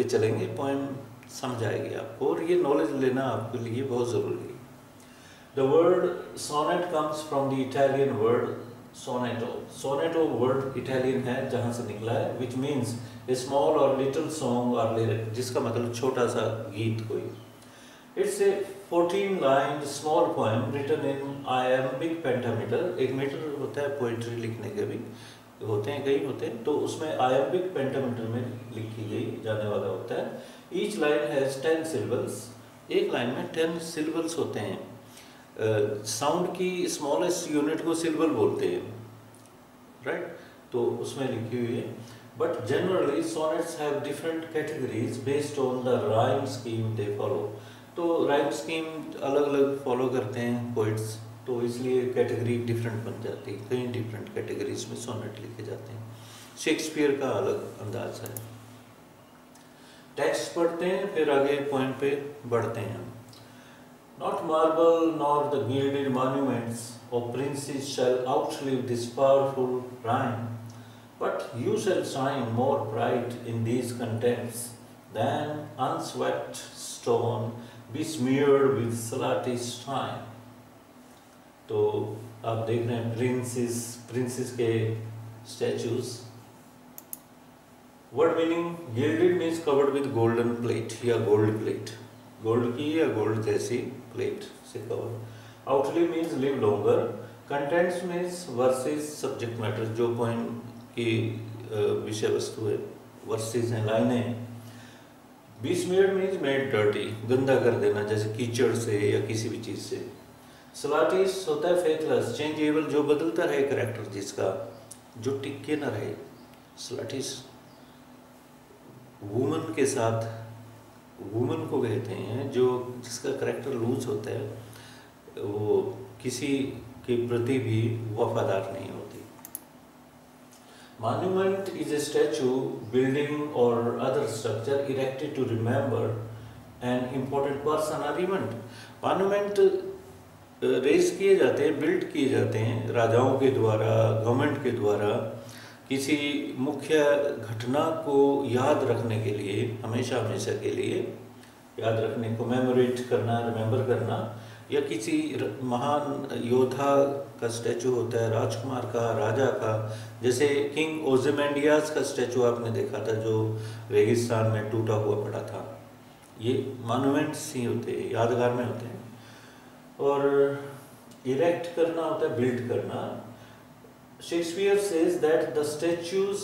पे चलेंगे पोएम समझ आएगी आपको। और ये नॉलेज लेना आपके लिए बहुत ज़रूरी है। The word sonnet comes from the Italian word sonetto sonetto word Italian है, जहाँ से निकला है विच मीन्स ए स्मॉल और लिटिल सॉन्ग और लिरिक जिसका मतलब छोटा सा गीत कोई। It's a 14 line small poem written in iambic pentameter एक मीटर होता है पोइट्री लिखने के भी। होते हैं कई होते हैं तो उसमें आयम्बिक पेंटामीटर में लिखी गई जाने वाला होता है। Each line has ten syllables एक लाइन में टेन सिलेबल्स होते हैं। साउंड uh, की स्मॉलेस्ट यूनिट को सिलेबल बोलते हैं। Right right? तो उसमें लिखी हुई है। But generally sonnets have different categories based on the rhyme scheme they follow तो राइम स्कीम अलग अलग फॉलो करते हैं पोइट्स तो इसलिए कैटेगरी डिफरेंट बन जाती है। कई डिफरेंट कैटेगरीज में सोनेट लिखे जाते हैं। शेक्सपियर का अलग अंदाज है। टेक्स्ट पढ़ते हैं, फिर आगे पॉइंट पे बढ़ते हैं। Not marble nor the gilded monuments of princes shall outlive this powerful rhyme but you shall shine more bright in this contents than unswept stone besmeared with sluttish time तो आप देख रहे हैं प्रिंसेस प्रिंसेस के statues word meaning gilded means covered with golden plate या gold plate gold की या gold जैसी प्लेट से cover outlive means live longer contents means verses subject matter जो पॉइंट की विषय वस्तु है वर्सेस हैं, लाइनें बीस मिनट मीन्स मेड डर्टी गंदा कर देना, जैसे कीचड़ से या किसी भी चीज़ से. सलाटिस होता है फेथलेस चेंजेबल जो बदलता रहे करेक्टर जिसका, जो टिके ना रहे। सलाटिस वूमन के साथ, वूमन को कहते हैं, जो जिसका करेक्टर लूज होता है, वो किसी के प्रति भी वफादार नहीं होती। Monument is a statue building और other structure erected to remember an important person or event monument raise किए जाते हैं बिल्ड किए जाते हैं राजाओं के द्वारा गवर्नमेंट के द्वारा किसी मुख्य घटना को याद रखने के लिए, हमेशा हमेशा के लिए याद रखने को मेमोरेट करना रिमेंबर करना या किसी महान योद्धा का स्टैचू होता है, राजकुमार का, राजा का, जैसे किंग ओजेमेंडियाज का स्टैचू आपने देखा था जो रेगिस्तान में टूटा हुआ पड़ा था। ये मॉन्यूमेंट्स ही होते हैं, यादगार में होते हैं। और इरेक्ट करना होता है बिल्ड करना। Shakespeare says that the statues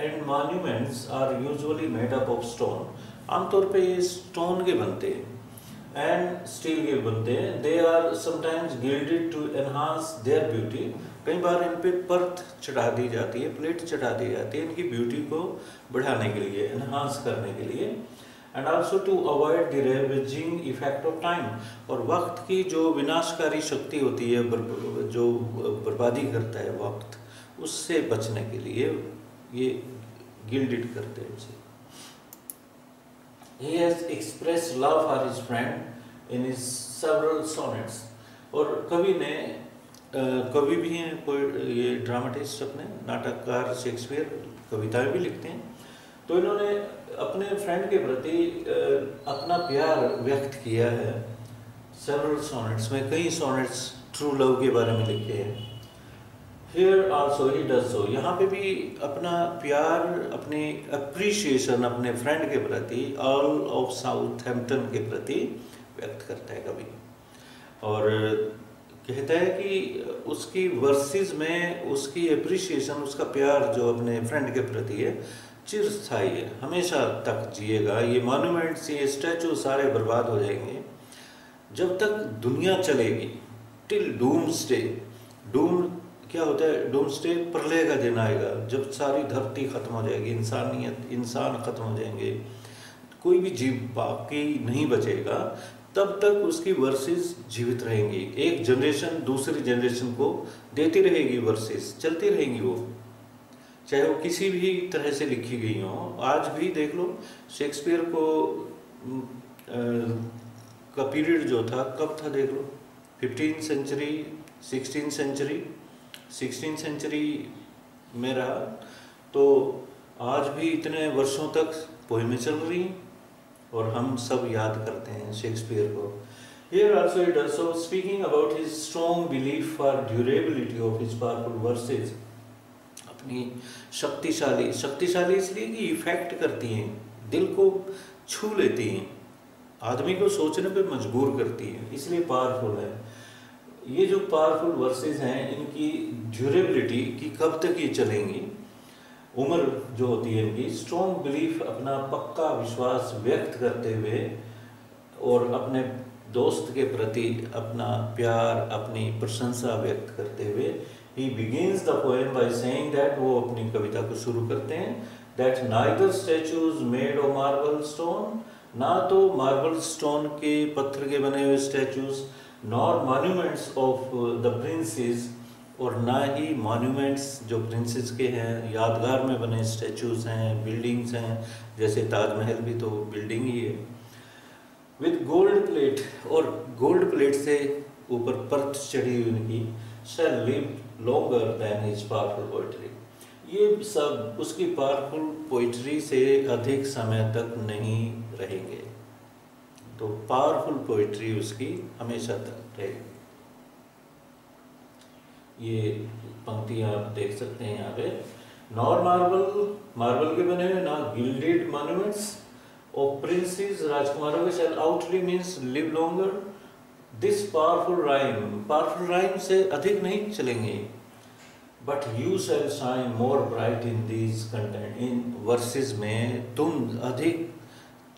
and monuments are usually made up of stone आमतौर पे ये स्टोन के बनते हैं एंड स्टील के बनते हैं। They are sometimes gilded to enhance their beauty कई बार इन पे पर्थ चढ़ा दी जाती है प्लेट चढ़ा दी जाती है इनकी ब्यूटी को बढ़ाने के लिए एनहांस करने के लिए। And also to avoid the ravaging effect of time और वक्त की जो विनाशकारी शक्ति होती है बर, जो बर्बादी करता है वक्त उससे बचने के लिए ये गिल्डेड करते हैं उसे। He has expressed love for his friend in his several sonnets. और कवि ने कवि भी हैं कोई ये ड्रामेटिस्ट अपने नाटककार शेक्सपियर कविताएँ भी लिखते हैं। तो इन्होंने अपने फ्रेंड के प्रति अपना प्यार व्यक्त किया है। सेवरल सोनेट्स में कई सोनेट्स ट्रू लव के बारे में लिखे हैं। Here also he does so यहाँ पे भी अपना प्यार, अपनी अप्रिशिएशन अपने फ्रेंड के प्रति ऑल ऑफ़ साउथ हैम्पटन के प्रति व्यक्त करता है कभी। और कहता है कि उसकी वर्सेस में उसकी अप्रिशिएशन उसका प्यार जो अपने फ्रेंड के प्रति है चिरस्थाई है हमेशा तक जिएगा। ये मॉन्यूमेंट्स ये स्टैचू सारे बर्बाद हो जाएँगे। जब तक दुनिया चलेगी टिल डूम स्टे डूम क्या होता है? डूम स्टे प्रलय का दिन आएगा। जब सारी धरती खत्म हो जाएगी, इंसानियत, इंसान खत्म हो जाएँगे, कोई भी जीव बाकी नहीं बचेगा, तब तक उसकी वर्सेस जीवित रहेंगी। एक जनरेशन दूसरी जनरेशन को देती रहेगी वर्सेस, चलती रहेंगी वो। चाहे वो किसी भी तरह से लिखी गई हो आज भी देख लो शेक्सपियर को आ, का पीरियड जो था कब था देख लो fifteen century sixteen century sixteen century में रहा तो आज भी इतने वर्षों तक पोएमें चल रही हैं और हम सब याद करते हैं शेक्सपियर को Here also it does so, speaking about his strong belief for durability of his powerful verses. अपनी शक्तिशाली शक्तिशाली इसलिए कि इफ़ेक्ट करती हैं, दिल को छू लेती हैं, आदमी को सोचने पे मजबूर करती है, इसलिए पावरफुल है। ये जो पावरफुल वर्सेस हैं, इनकी ड्यूरेबिलिटी की कब तक ये चलेंगी, उम्र जो होती है इनकी स्ट्रॉन्ग बिलीफ अपना पक्का विश्वास व्यक्त करते हुए और अपने दोस्त के प्रति अपना प्यार, अपनी प्रशंसा व्यक्त करते हुए he begins the poem by saying that वो अपनी कविता को शुरू करते हैं that neither statues made of marble stone ना तो मार्बल स्टोन के पत्थर के बने हुए statues nor monuments of the princes और ना ही मॉन्यूमेंट्स जो प्रिंसेस के हैं, यादगार में बने स्टैचूज हैं बिल्डिंग्स हैं, जैसे ताजमहल भी तो बिल्डिंग ही है. विद गोल्ड प्लेट और गोल्ड प्लेट से ऊपर परत चढ़ी हुई उनकी shall live longer than his powerful poetry ये सब उसकी पावरफुल पोइट्री से अधिक समय तक नहीं रहेंगे। तो पावरफुल पोइट्री उसकी हमेशा तक रहेगी। ये पंक्ति आप देख सकते हैं यहाँ पे। नॉर मार्बल मार्बल के बने हुए, ना गिल्डेड मॉन्यूमेंट्स ऑफ़ प्रिंसेस राजकुमारों के shall outlive means live longer this powerful rhyme powerful rhyme से अधिक नहीं चलेंगे। But you shall shine more bright in these content in verses में तुम अधिक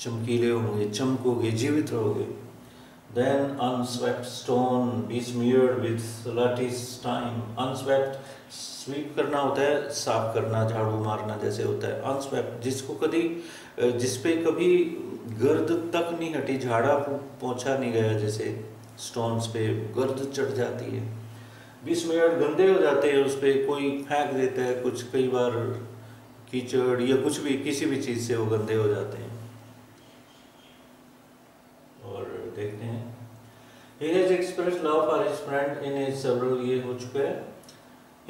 चमकीले होंगे, चमकोगे, जीवित रहोगे। Then unswept stone be smeared with lattice time. Unswept sweep करना होता है, साफ़ करना, झाड़ू मारना जैसे होता है। अनस्वेप्ट जिसको कभी, जिस पे कभी गर्द तक नहीं हटी, झाड़ा पहुँचा नहीं गया जैसे। स्टोन्स पे गर्द चढ़ जाती है। बीस मिनट गंदे हो जाते हैं, उस पर कोई फेंक देता है, कुछ कई बार कीचड़ या कुछ भी, किसी भी चीज़ से वो गंदे हो जाते हैं। और देखते हैं। He has expressed love for his friend in his several ये हो चुका है।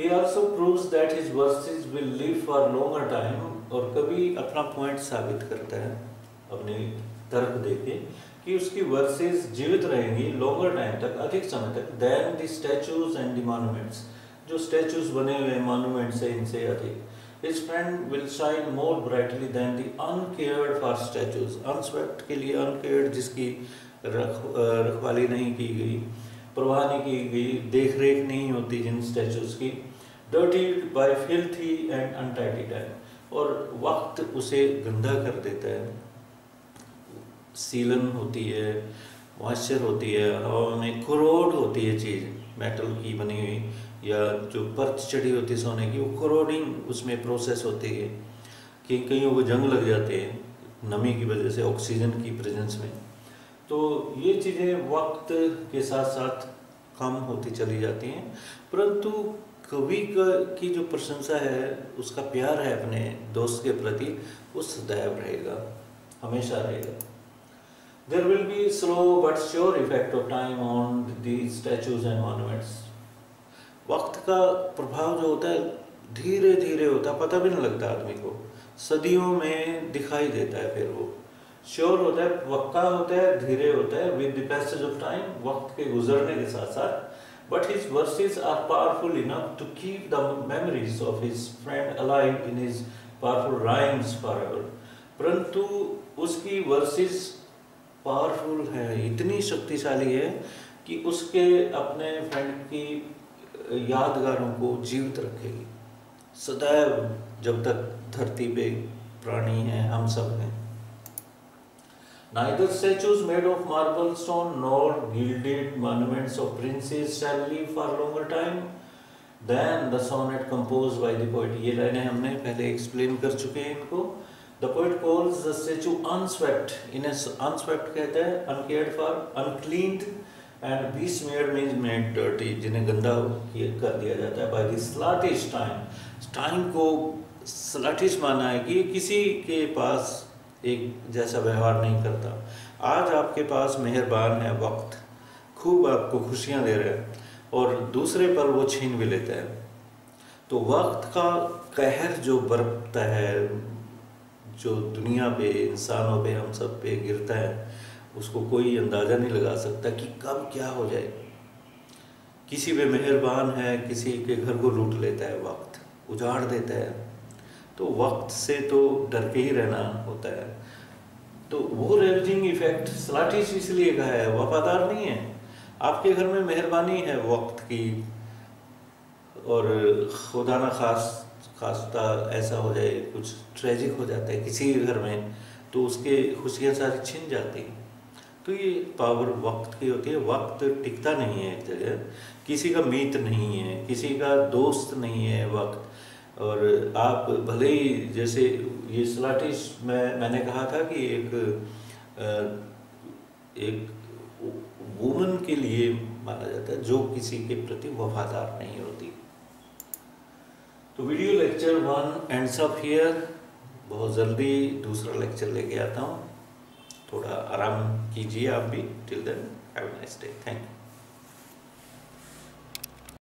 He also proves that his verses will live for longer time और कभी अपना पॉइंट साबित करता है। अपने तर्क देके। कि उसकी वर्सेस जीवित रहेंगी लॉन्गर टाइम तक, अधिक समय तक than the statues and the monuments जो स्टैचूज बने हुए मॉन्यूमेंट्स है, इनसे अधिक। His friend will shine more brightly than the uncared for statues. Unswept के लिए uncared जिसकी रख रखवाली नहीं की गई, प्रवाह नहीं की गई देख रेख नहीं होती जिन स्टैचूज की। Dirtied by filthy and untidy time और वक्त उसे गंदा कर देता है। सीलन होती है, मॉइस्चर होती है हवा में क्रोड होती है चीज़, मेटल की बनी हुई या जो परत चढ़ी होती है सोने की, वो क्रोडिंग उसमें प्रोसेस होती है कि कहीं वो जंग लग जाते हैं, नमी की वजह से ऑक्सीजन की प्रेजेंस में। तो ये चीज़ें वक्त के साथ साथ कम होती चली जाती हैं, परंतु कवि का जो प्रशंसा है, उसका प्यार है अपने दोस्त के प्रति, वो सदैव रहेगा, हमेशा रहेगा। There will be slow but sure effect of time on the statues and monuments वक्त का प्रभाव जो होता है धीरे धीरे होता है, पता भी नहीं लगता आदमी को। सदियों में दिखाई देता है फिर वो। श्योर होता है पक्का होता है, धीरे होता है with the passage of time वक्त के गुजरने के साथ साथ but his verses are powerful enough to keep the memories of his friend alive in his powerful rhymes forever परंतु उसकी वर्सेस पावरफुल है इतनी शक्तिशाली है कि उसके अपने फ्रेंड की यादगारों को जीवित रखेगी सदैव जब तक धरती पे प्राणी हैं हम सब हैं Neither statues made of marble stone nor gilded monuments of princes shall live for longer time than the sonnet composed by the poet. ये लाइनें हमने पहले एक्सप्लेन कर चुके हैं इनको the poet calls the statue unswept in unswept कहते हैं uncared for unclean and besmear means made dirty जिन्हें गंदा कर दिया जाता है by the sluttish time time को स्लाटिश माना है कि किसी के पास एक जैसा व्यवहार नहीं करता। आज आपके पास मेहरबान है वक्त। खूब आपको खुशियाँ दे रहे हैं और दूसरे पर वो छीन भी लेते हैं। तो वक्त का कहर जो बरपता है जो दुनिया पे, इंसानों पे, हम सब पे गिरता है, उसको कोई अंदाज़ा नहीं लगा सकता कि कब क्या हो जाए किसी पे मेहरबान है, किसी के घर को लूट लेता है वक्त, उजाड़ देता है। तो वक्त से तो डर के ही रहना होता है। तो वो रेवजिंग इफ़ेक्ट सलाटिस इसलिए कहा है, वफादार नहीं है। आपके घर में मेहरबानी है वक्त की, और खुदा न खास खास्ता ऐसा हो जाए, कुछ ट्रेजिक हो जाता है किसी घर में तो उसके खुशियाँ सारी छिन जाती हैं। तो ये पावर वक्त की होती है। वक्त टिकता नहीं है एक जगह। किसी का मीत नहीं है, किसी का दोस्त नहीं है वक्त। और आप भले ही जैसे ये सलाटिस मैं, मैंने कहा था कि एक एक वुमन के लिए माना जाता है, जो किसी के प्रति वफादार नहीं होती। तो video lecture one ends of here बहुत जल्दी दूसरा लेक्चर लेके आता हूँ। थोड़ा आराम कीजिए आप भी। Till then have nice day thank you